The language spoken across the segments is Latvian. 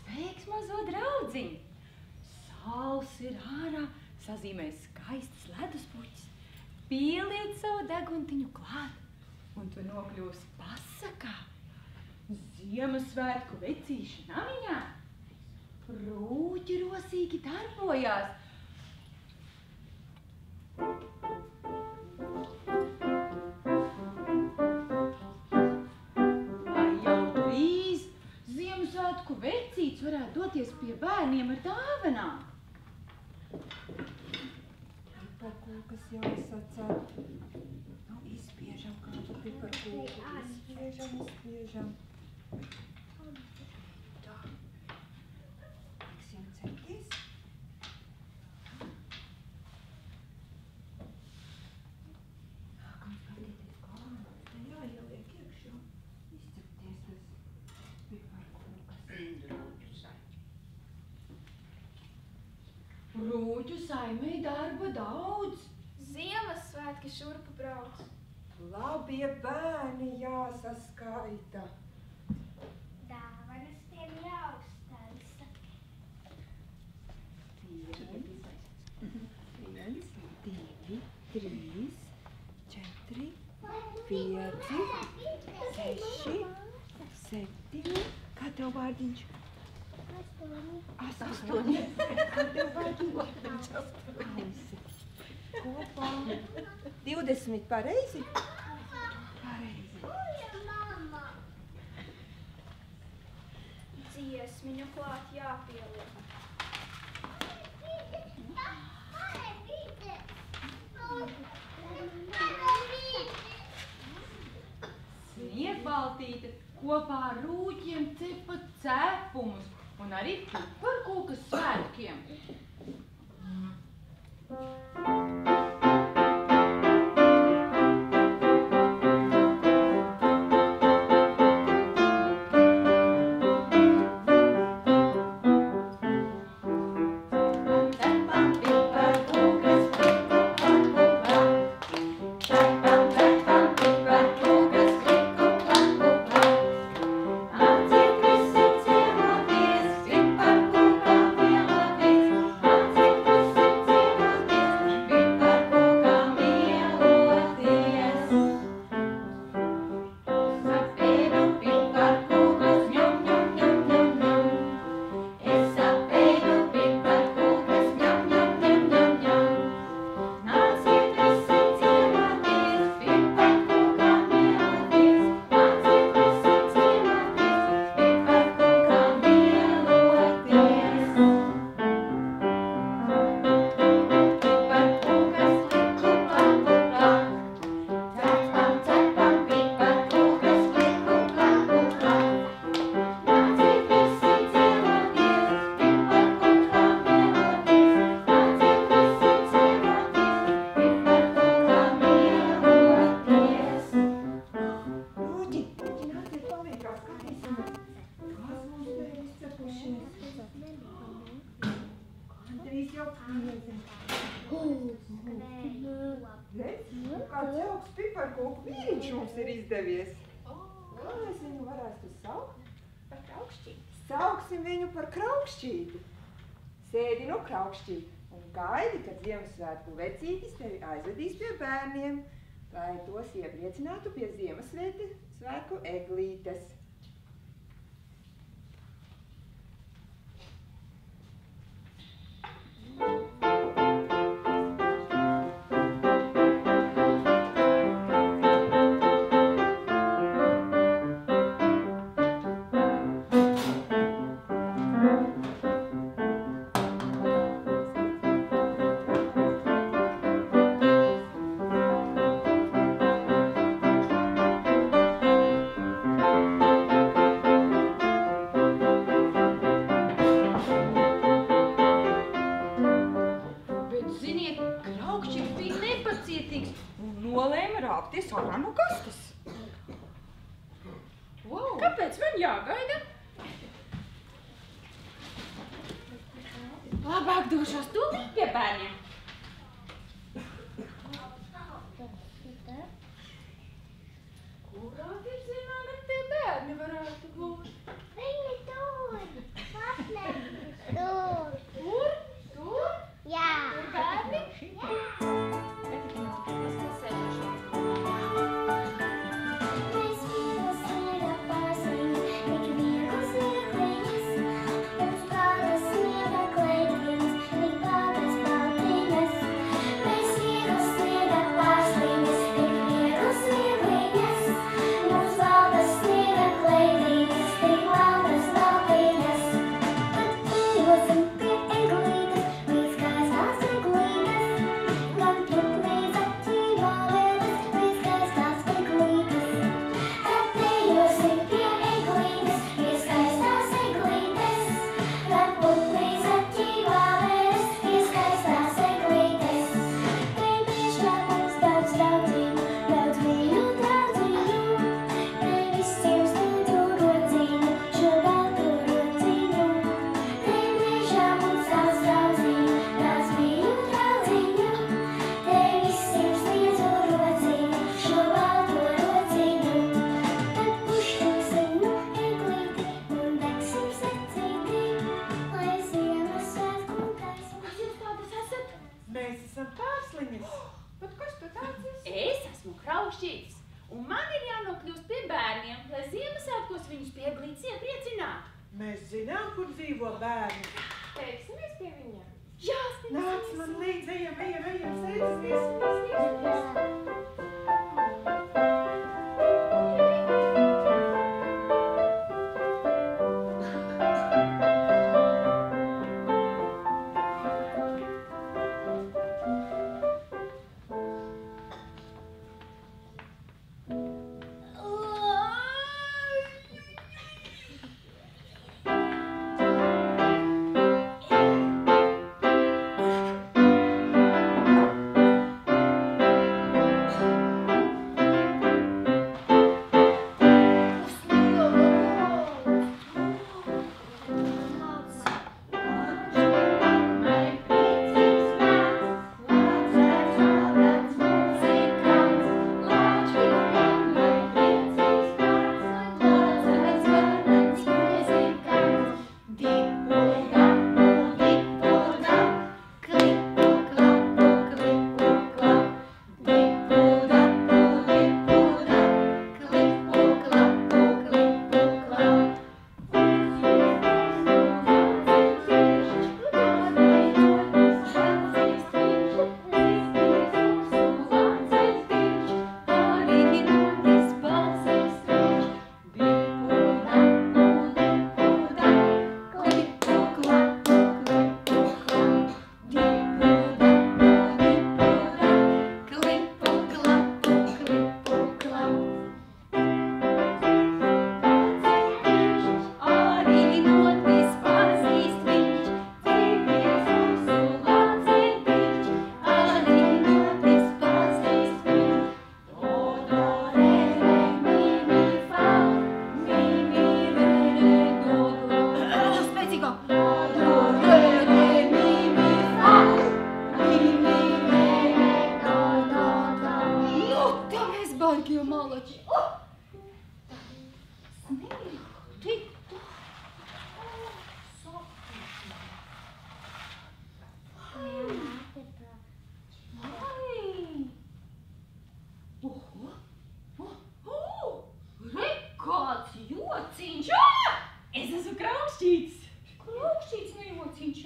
Sveiks, mazo draudziņ! Sauls ir ārā, sazīmē skaistas leduspuķis. Pieliec savu deguntiņu klāt, un tu nokļūsi pasakā. Ziemassvētku vecīša namiņā. Rūķi rosīgi darbojās. Lai jau drīz Ziemassvētku vecīts varētu doties pie bērniem ar dāvanām. Piparkūkas jāsacep. Nu, izspiežam kādu piparkūku. Izspiežam, izspiežam. Rūķu saimē darba daudz. Ziemassvētki šurpu brauc. Labie bērni jāsaskaita. Vārdiņš? Astoņi. Astoņi. Kopā. Divdesmit pareizi? Pareizi. Dziesmiņu klāt jāpieliek. Kopā ar rūķiem cepa cepumus un arī piparkūkas svētkiem. Ziemassvētku vecītis tevi aizvedīs pie bērniem, lai tos iepriecinātu pie Ziemassvētku svētku eglītes.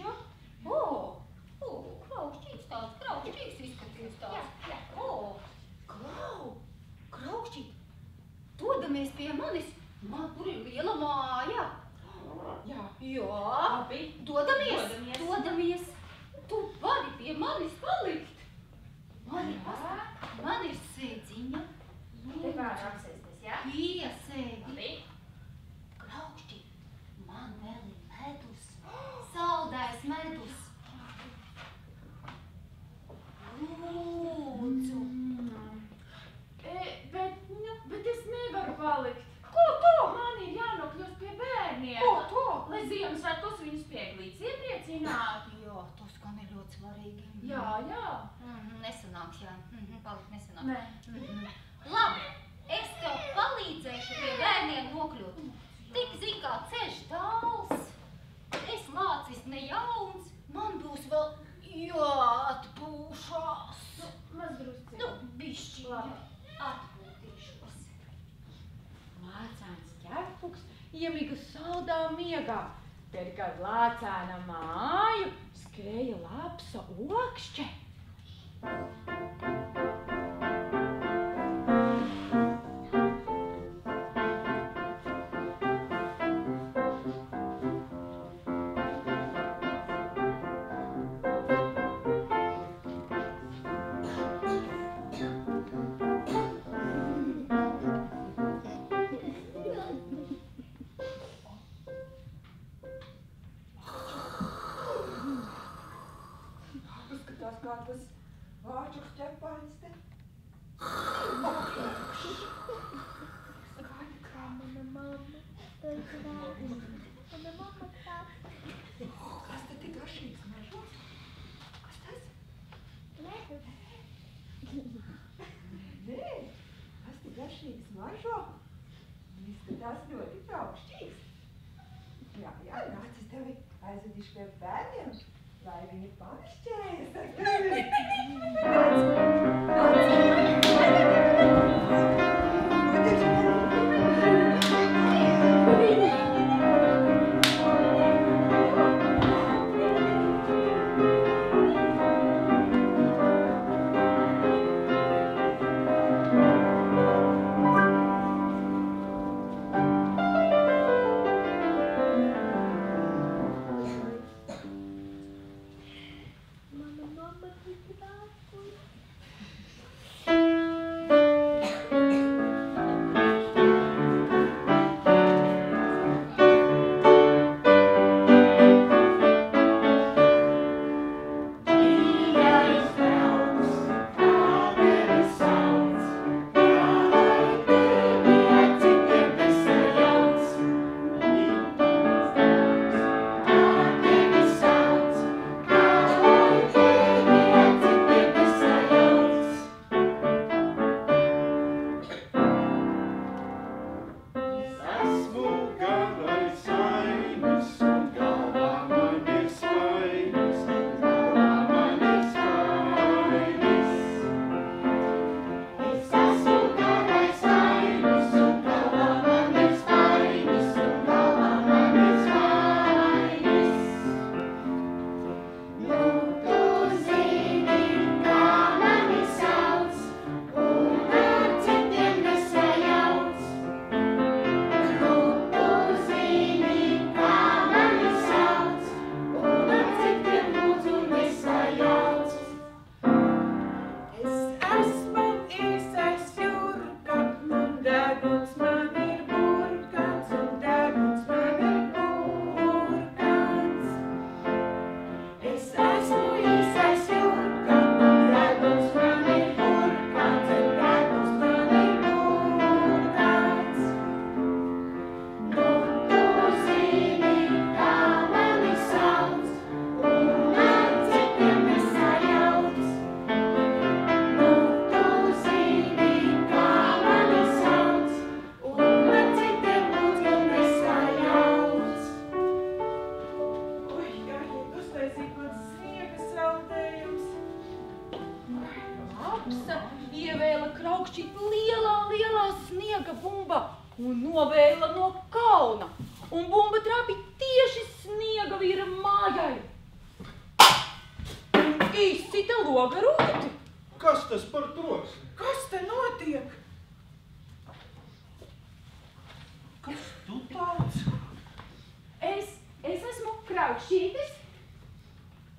No miegā. Bet gar lācēna māju skrēja lapsa okšķe. garšīgs maržo. Izskatās ļoti traukšķīgs. Jā, jā, nāc, es tevi aizvedīšu pie bērniem, lai viņi pamišķēja. Kas tu tāds? Es, es esmu kraukšķītis.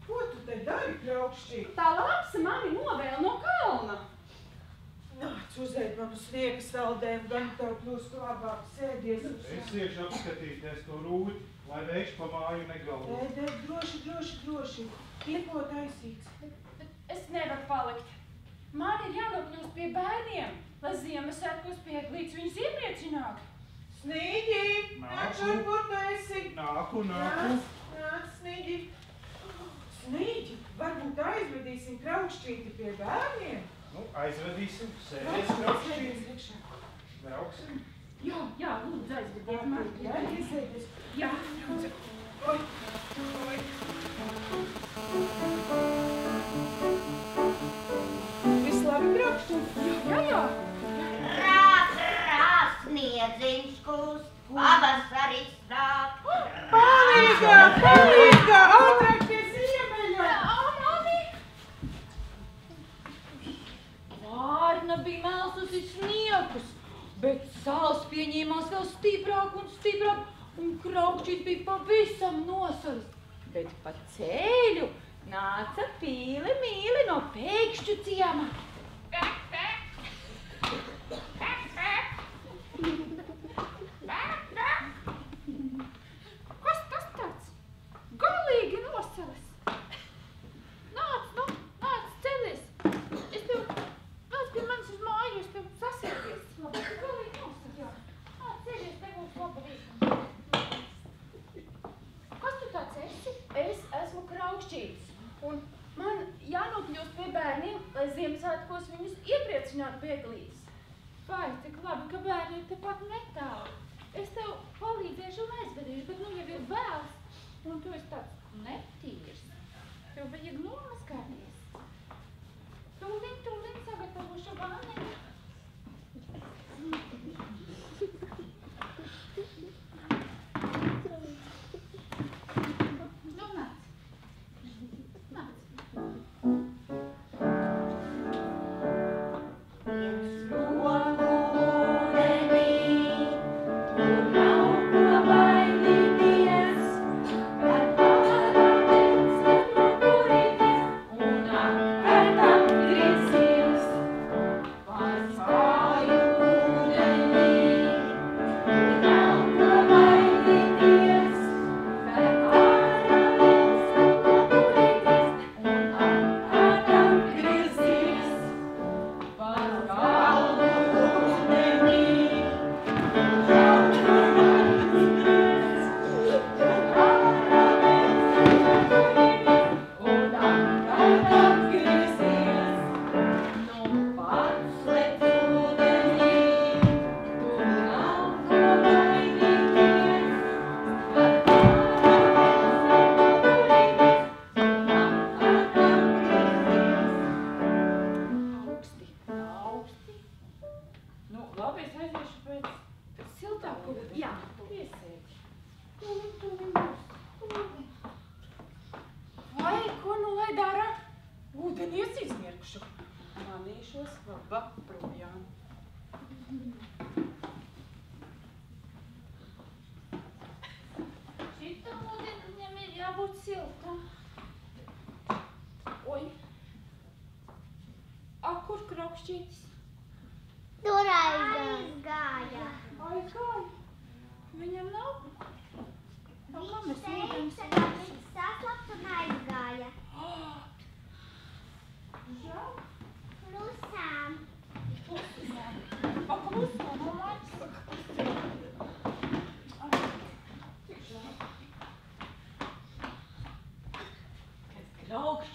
Ko tu te dari, kraukšķīt? Tā lapsa mani novēl no kalna. Nāc uzēt manu sniegas saldēm, gan tev kļūst labāk sēdies uz Es iešu apskatīties to rūti, lai veikšu pa māju negalvo. Nē, nē, droši, droši, droši. Tikko taisīts. Es nevaru palikt. Man ir jānokļūst pie bērniem, lai Ziemassvētkos pieglīts viņus iepriecinātu. Snīģi, nāk šur, kur tu esi? Nāku, nāku. Nāc, nāc, Snīģi. Snīģi, varbūt aizvedīsim kraukšķīti pie bērniem? Nu, aizvedīsim, sēdēs kraukšķīti. Brauksim? Jā, jā, lūdzu, aizvediet mani. Jā, iesēdies. Jā, lūdzu. Oi, oi. Viss labi kraukšķīti? Jā, jā. jā sniedziņš kūst, pavasaris nāk. Palīgā, palīgā, ātrāk pie ziemeļa! Vārna bija melsusi sniegus, bet sāls pieņēmās vēl stiprāk un stiprāk, un kraukšķīt bija pavisam nosalis. Bet pa ceļu nāca pīle mīli no pēkšķu ciema.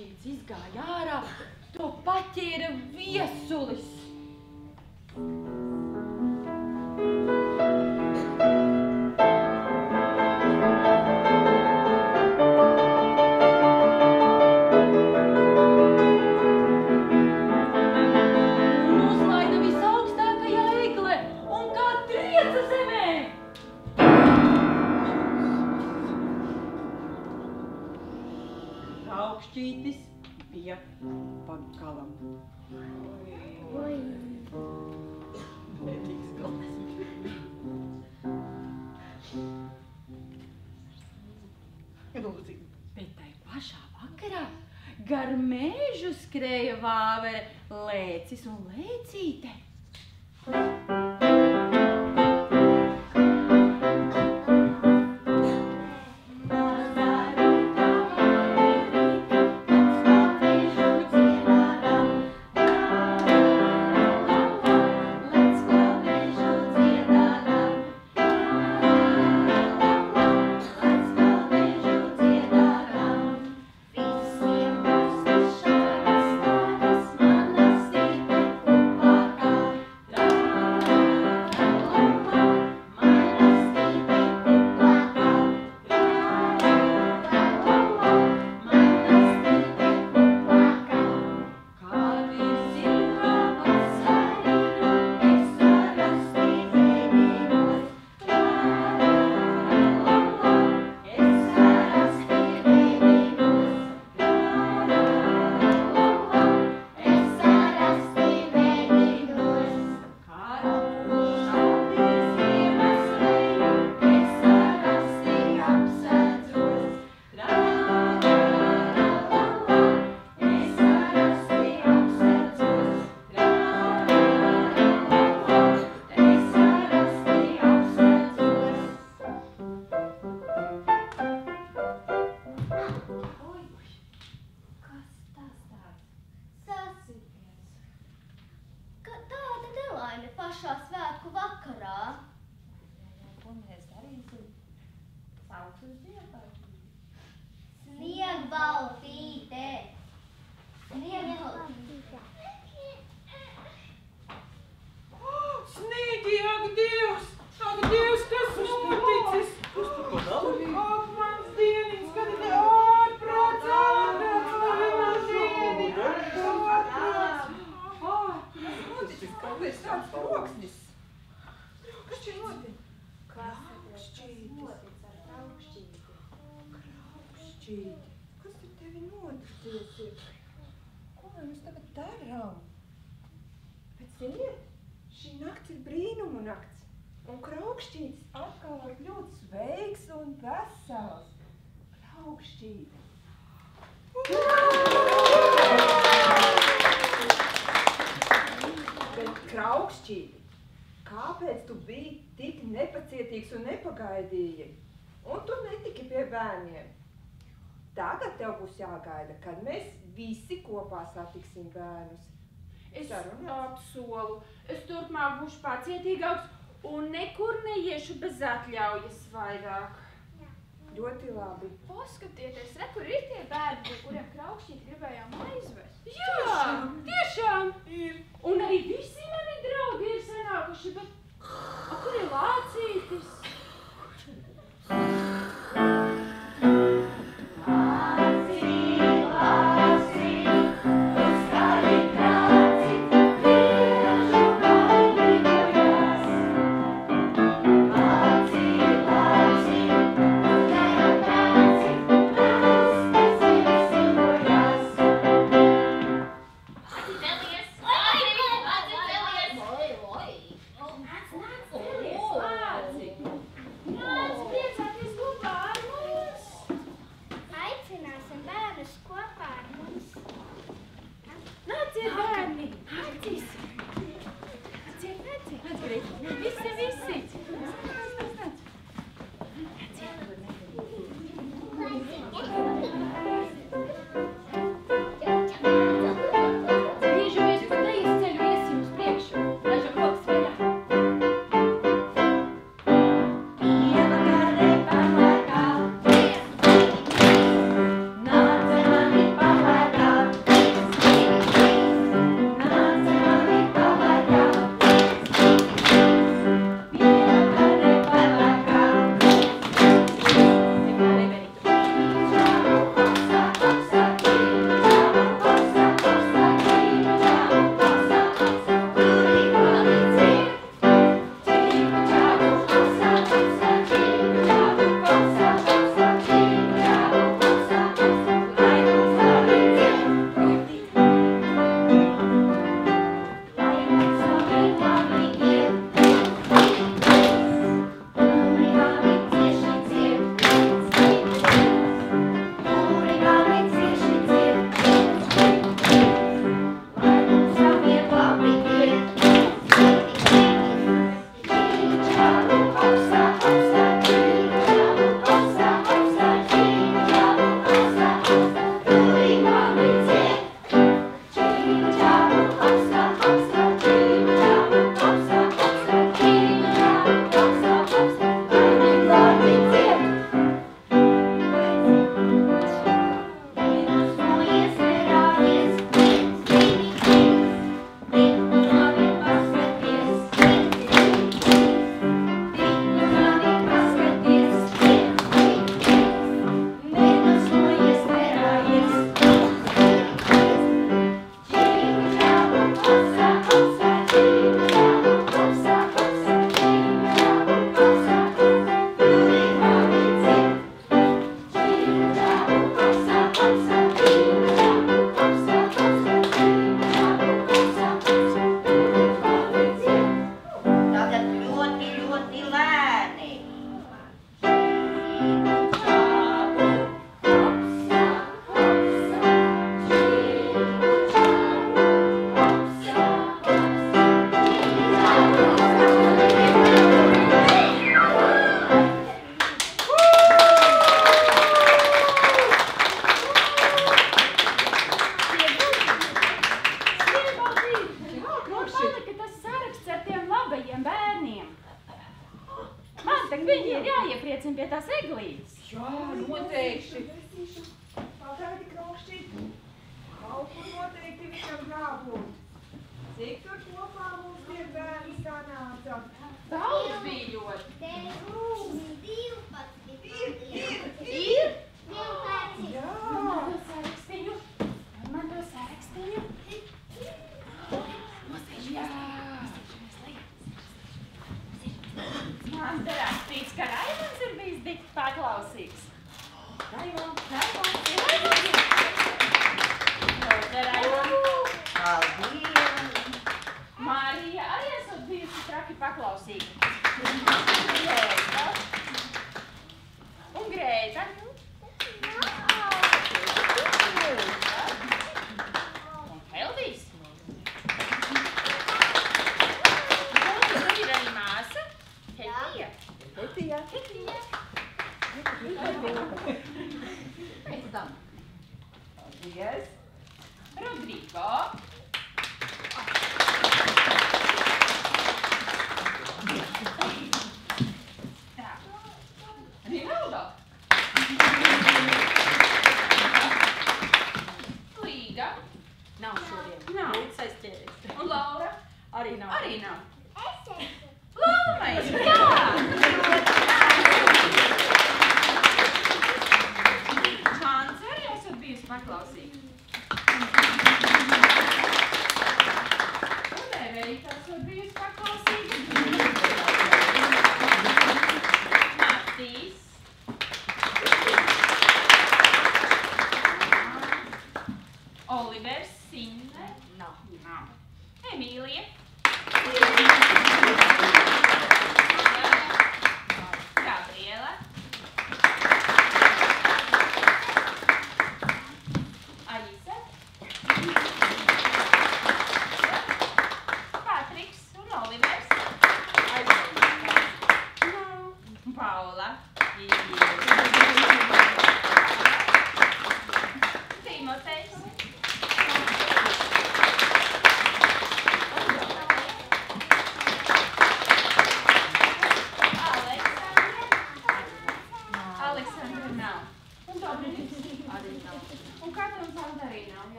Kraukšķīts izgāja ārā, to paķēra viesulis. Skrēja vāvere lēcis un lēcīte. Visiem būs troksnis? Notic? Kraukšķītis. Kraukšķīti. Kas ar tevi noticies ir? Ko mēs tagad darām? Bet ziniet, šī nakts ir brīnumu nakts. Un kraukšķītis atkal var kļūt sveiks un vesels. Kraukšķīti. Bet kāpēc tu biji tik nepacietīgs un nepagaidīji? Un tu netiki pie bērniem. Tagad tev būs jāgaida, kad mēs visi kopā satiksim bērnus. Es apsolu, es turpmāk būšu pacietīgāks un nekur neiešu bez atļaujas vairāk. Ļoti labi. Paskatieties, re, kur ir tie bērni, pie kuriem kraukšķīt gribējām aizvest. Jā, tiešām ir. Un arī visi mani draugi ir sanākuši, bet a, kur ir lācītis?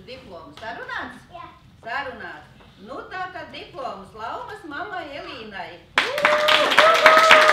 došu diplomu. Sarunāts? Jā. Sarunāts. Nu, tā tad diploms Lauvas mammai Elīnai. Jū!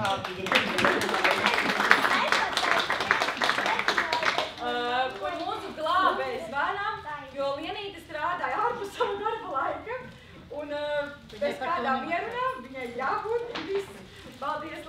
Uh, par mūsu glābēju zvanām, jo Lienīte strādāja ārpus savu darba laika. Un uh, bez kādām ierunām viņai jābūt. Paldies,